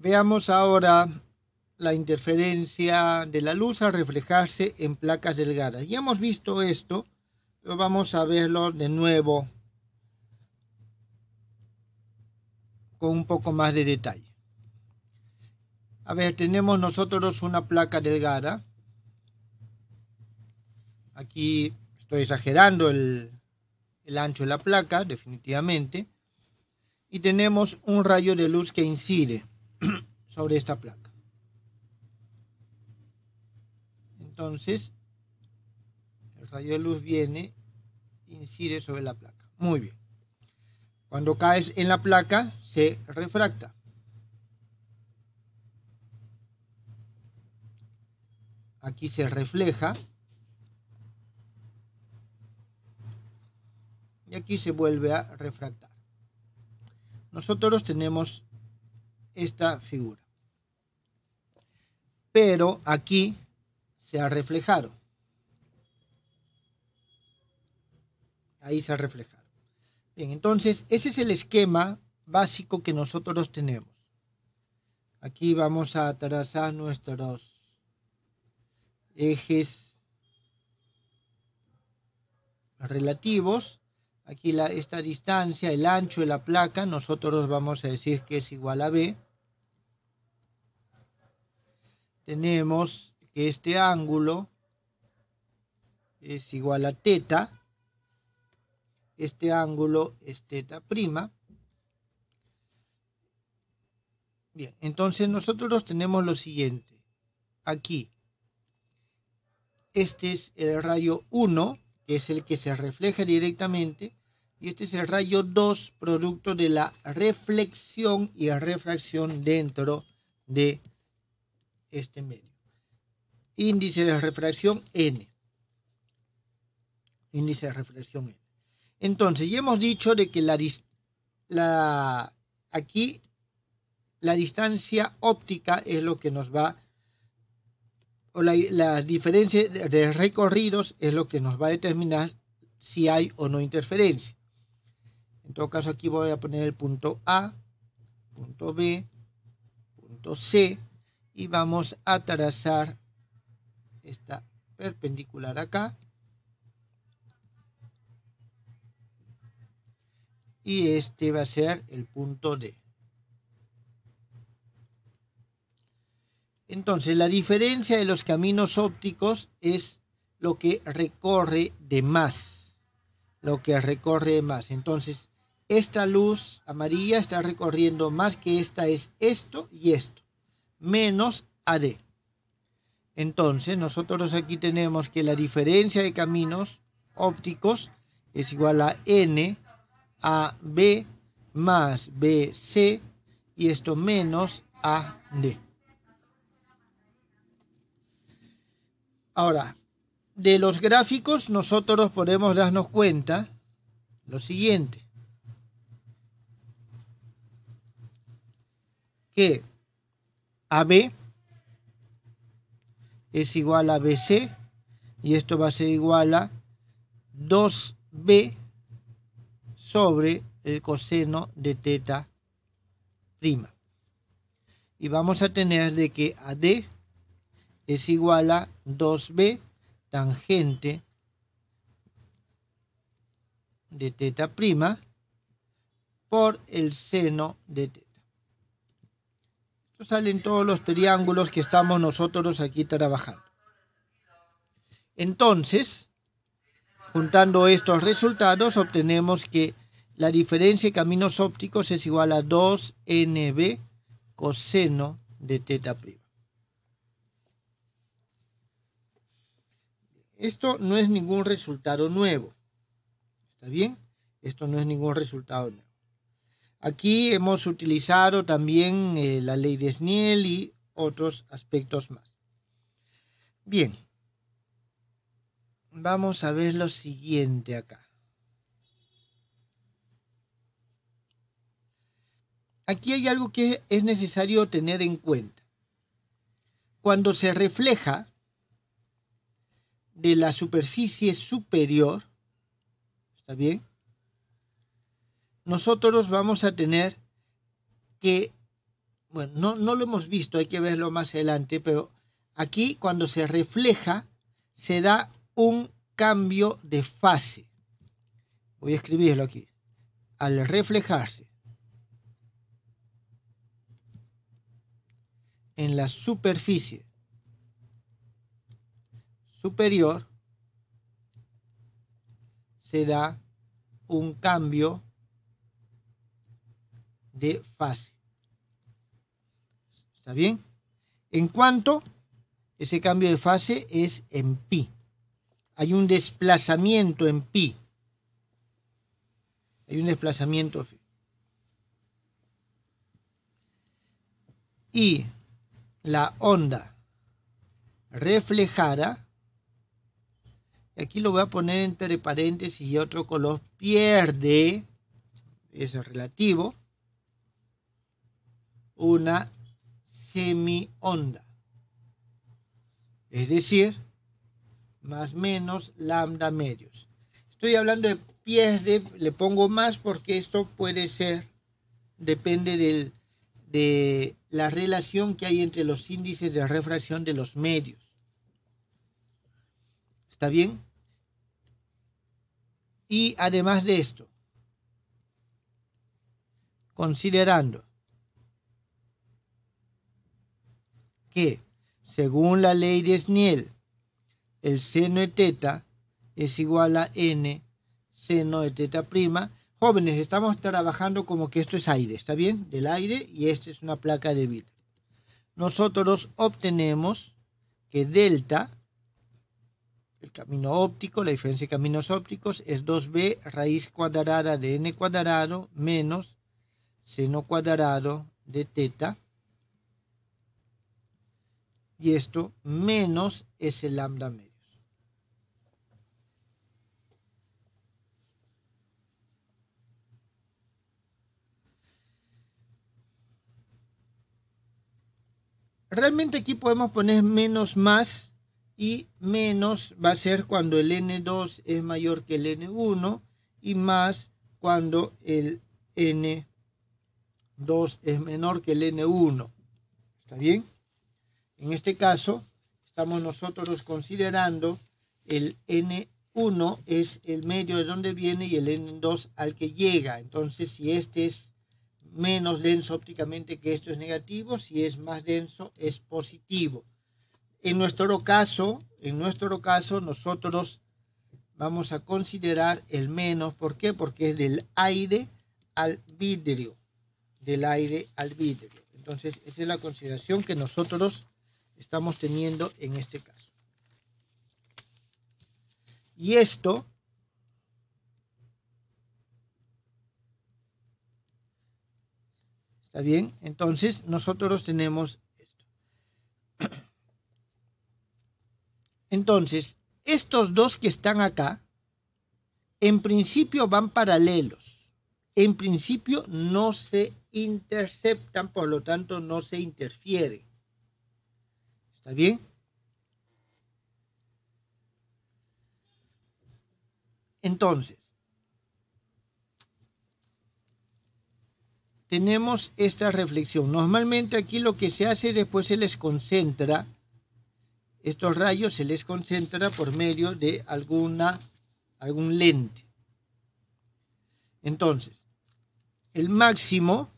Veamos ahora la interferencia de la luz al reflejarse en placas delgadas. Ya hemos visto esto, pero vamos a verlo de nuevo con un poco más de detalle. A ver, tenemos nosotros una placa delgada. Aquí estoy exagerando el, el ancho de la placa, definitivamente. Y tenemos un rayo de luz que incide sobre esta placa. Entonces, el rayo de luz viene, incide sobre la placa. Muy bien. Cuando caes en la placa, se refracta. Aquí se refleja. Y aquí se vuelve a refractar. Nosotros tenemos esta figura. Pero aquí se ha reflejado. Ahí se ha reflejado. Bien, entonces ese es el esquema básico que nosotros tenemos. Aquí vamos a trazar nuestros ejes relativos aquí esta distancia, el ancho de la placa, nosotros vamos a decir que es igual a B. Tenemos que este ángulo es igual a teta. Este ángulo es teta prima. Bien, entonces nosotros tenemos lo siguiente. Aquí, este es el rayo 1, que es el que se refleja directamente y este es el rayo 2, producto de la reflexión y refracción dentro de este medio. Índice de refracción N. Índice de reflexión N. Entonces, ya hemos dicho de que la, la, aquí la distancia óptica es lo que nos va, o la, la diferencia de recorridos es lo que nos va a determinar si hay o no interferencia. En todo caso, aquí voy a poner el punto A, punto B, punto C y vamos a trazar esta perpendicular acá. Y este va a ser el punto D. Entonces, la diferencia de los caminos ópticos es lo que recorre de más. Lo que recorre más. Entonces, esta luz amarilla está recorriendo más que esta es esto y esto, menos AD. Entonces, nosotros aquí tenemos que la diferencia de caminos ópticos es igual a N a B más BC y esto menos AD. Ahora, de los gráficos nosotros podemos darnos cuenta lo siguiente. que AB es igual a BC y esto va a ser igual a 2B sobre el coseno de teta prima. Y vamos a tener de que AD es igual a 2B tangente de teta prima por el seno de teta salen todos los triángulos que estamos nosotros aquí trabajando. Entonces, juntando estos resultados, obtenemos que la diferencia de caminos ópticos es igual a 2nb coseno de teta prima. Esto no es ningún resultado nuevo. ¿Está bien? Esto no es ningún resultado nuevo. Aquí hemos utilizado también eh, la ley de Snell y otros aspectos más. Bien, vamos a ver lo siguiente acá. Aquí hay algo que es necesario tener en cuenta. Cuando se refleja de la superficie superior, ¿está bien? Nosotros vamos a tener que bueno, no, no lo hemos visto, hay que verlo más adelante, pero aquí cuando se refleja se da un cambio de fase. Voy a escribirlo aquí. Al reflejarse en la superficie superior, se da un cambio de fase. ¿Está bien? En cuanto ese cambio de fase es en pi. Hay un desplazamiento en pi. Hay un desplazamiento Y la onda reflejada, aquí lo voy a poner entre paréntesis y otro color, pierde, eso es relativo, una semi-onda. Es decir, más menos lambda medios. Estoy hablando de pierde, le pongo más porque esto puede ser, depende de la relación que hay entre los índices de refracción de los medios. ¿Está bien? Y además de esto, considerando que, según la ley de Snell, el seno de teta es igual a n seno de teta prima. Jóvenes, estamos trabajando como que esto es aire, ¿está bien? Del aire y esta es una placa de vidrio. Nosotros obtenemos que delta, el camino óptico, la diferencia de caminos ópticos, es 2b raíz cuadrada de n cuadrado menos seno cuadrado de teta y esto menos ese lambda medios. Realmente aquí podemos poner menos más y menos va a ser cuando el N2 es mayor que el N1 y más cuando el N2 es menor que el N1. ¿Está bien? En este caso, estamos nosotros considerando el N1 es el medio de donde viene y el N2 al que llega. Entonces, si este es menos denso ópticamente que esto es negativo, si es más denso es positivo. En nuestro caso, en nuestro caso, nosotros vamos a considerar el menos. ¿Por qué? Porque es del aire al vidrio. Del aire al vidrio. Entonces, esa es la consideración que nosotros estamos teniendo en este caso. Y esto ¿Está bien? Entonces, nosotros tenemos esto. Entonces, estos dos que están acá, en principio van paralelos. En principio no se interceptan, por lo tanto no se interfieren. ¿Está bien? Entonces, tenemos esta reflexión. Normalmente aquí lo que se hace después se les concentra, estos rayos se les concentra por medio de alguna, algún lente. Entonces, el máximo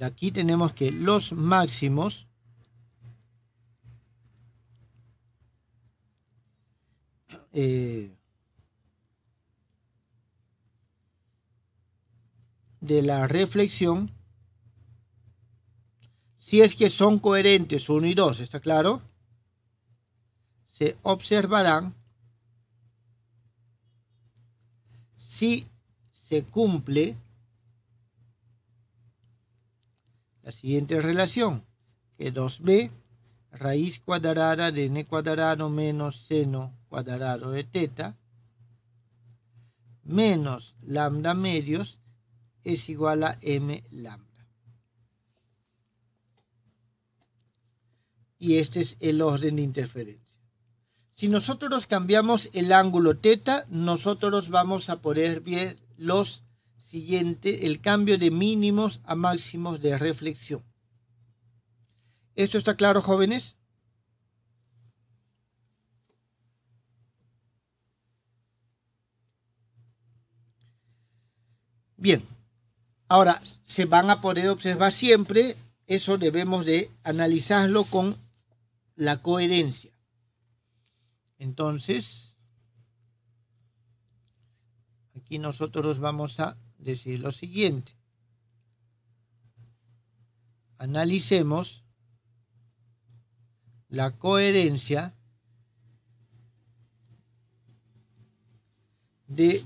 aquí tenemos que los máximos eh, de la reflexión, si es que son coherentes uno y dos, ¿está claro? Se observarán si se cumple la siguiente relación, que 2b raíz cuadrada de n cuadrado menos seno cuadrado de teta menos lambda medios es igual a m lambda. Y este es el orden de interferencia. Si nosotros cambiamos el ángulo teta, nosotros vamos a poder ver los siguiente el cambio de mínimos a máximos de reflexión. ¿Esto está claro, jóvenes? Bien, ahora se van a poder observar siempre, eso debemos de analizarlo con la coherencia. Entonces, aquí nosotros vamos a decir lo siguiente. Analicemos la coherencia de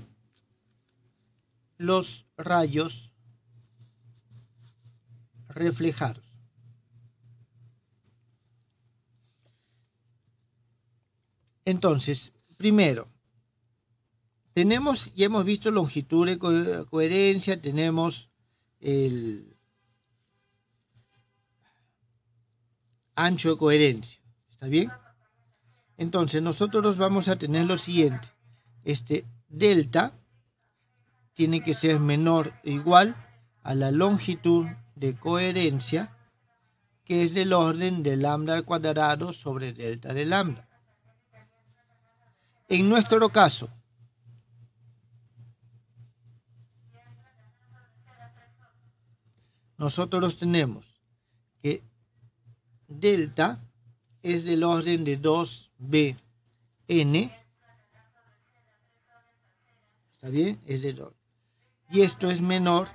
los rayos reflejados. Entonces, primero, tenemos, ya hemos visto longitud de coherencia, tenemos el ancho de coherencia. ¿Está bien? Entonces, nosotros vamos a tener lo siguiente. Este delta tiene que ser menor o igual a la longitud de coherencia que es del orden de lambda al cuadrado sobre delta de lambda. En nuestro caso, nosotros tenemos que delta es del orden de 2bn. ¿Está bien? Es de 2 y esto es menor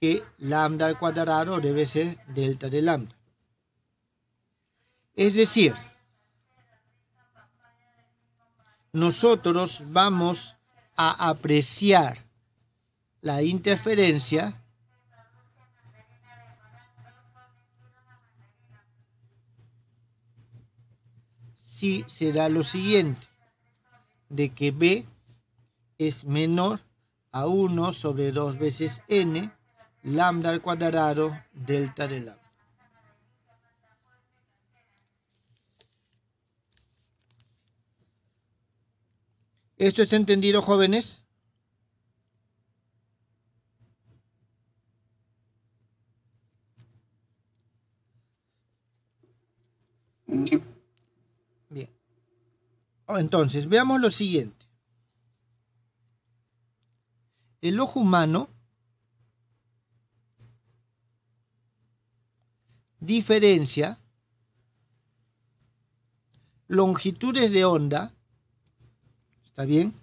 que lambda al cuadrado debe ser delta de lambda. Es decir, nosotros vamos a apreciar la interferencia si será lo siguiente, de que B es menor a 1 sobre 2 veces n, lambda al cuadrado, delta de lambda. ¿Esto está entendido, jóvenes? Bien. Entonces, veamos lo siguiente. el ojo humano diferencia longitudes de onda, ¿está bien?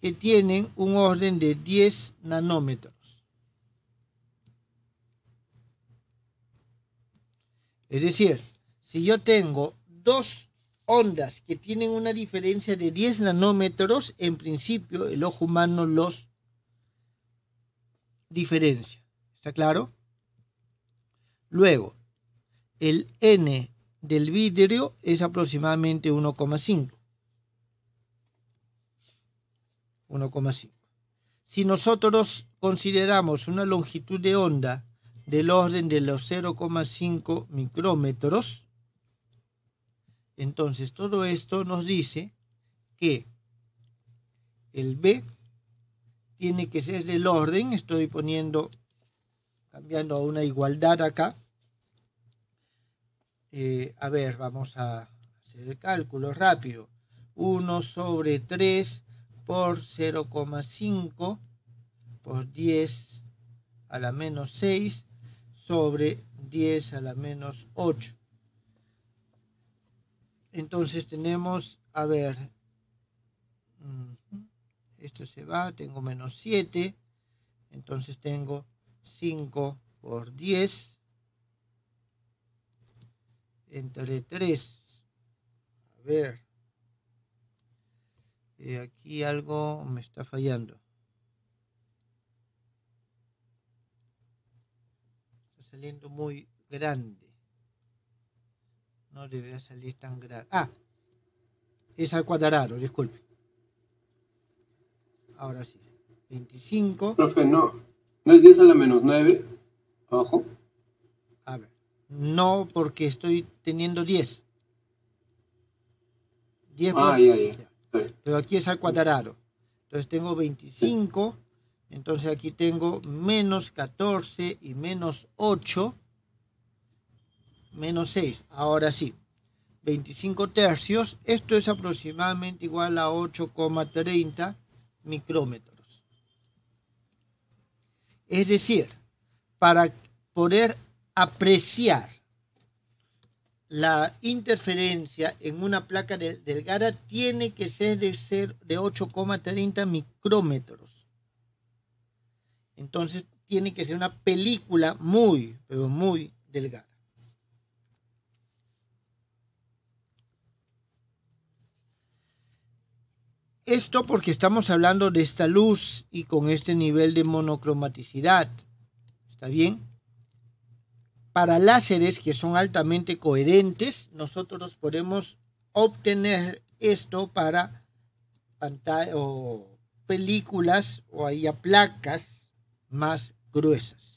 Que tienen un orden de 10 nanómetros. Es decir, si yo tengo dos ondas que tienen una diferencia de 10 nanómetros, en principio el ojo humano los diferencia. ¿Está claro? Luego, el N del vidrio es aproximadamente 1,5. 1,5. Si nosotros consideramos una longitud de onda del orden de los 0,5 micrómetros, entonces todo esto nos dice que el B tiene que ser del orden, estoy poniendo, cambiando a una igualdad acá. Eh, a ver, vamos a hacer el cálculo rápido. 1 sobre 3 por 0,5 por 10 a la menos 6 sobre 10 a la menos 8. Entonces tenemos, a ver, esto se va, tengo menos 7, entonces tengo 5 por 10 entre 3. A ver, eh, aquí algo me está fallando. Está saliendo muy grande. No debe salir tan grande. Ah, es al cuadrado, disculpe. Ahora sí. 25. Profe, no. ¿No es 10 a la menos 9? Abajo. A ver. No, porque estoy teniendo 10. 10 ah, ya, ya. Pero aquí es al cuadrado. Entonces tengo 25 Entonces aquí tengo menos 14 y menos 8, menos 6. Ahora sí, 25 tercios. Esto es aproximadamente igual a 8,30 micrómetros. Es decir, para poder apreciar la interferencia en una placa delgada tiene que ser de, ser de 8,30 micrómetros. Entonces tiene que ser una película muy, pero muy delgada. Esto porque estamos hablando de esta luz y con este nivel de monocromaticidad. ¿Está bien? Para láseres que son altamente coherentes, nosotros podemos obtener esto para o películas o ahí placas más gruesas.